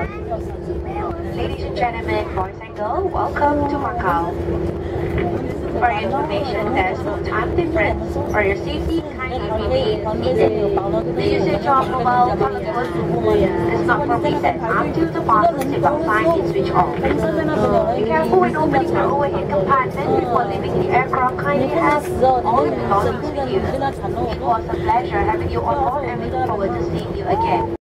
Ladies and gentlemen, boys and girls. Welcome to Macau. For your information, there's no time difference. For your safety, kindly remain seated. The usage of mobile phones is not permitted until the button seatbelt sign is switched off. Be careful when opening the overhead compartment before leaving the aircraft. Kindly have all your belongings with you. It was a pleasure having you on board and we look forward to seeing you again.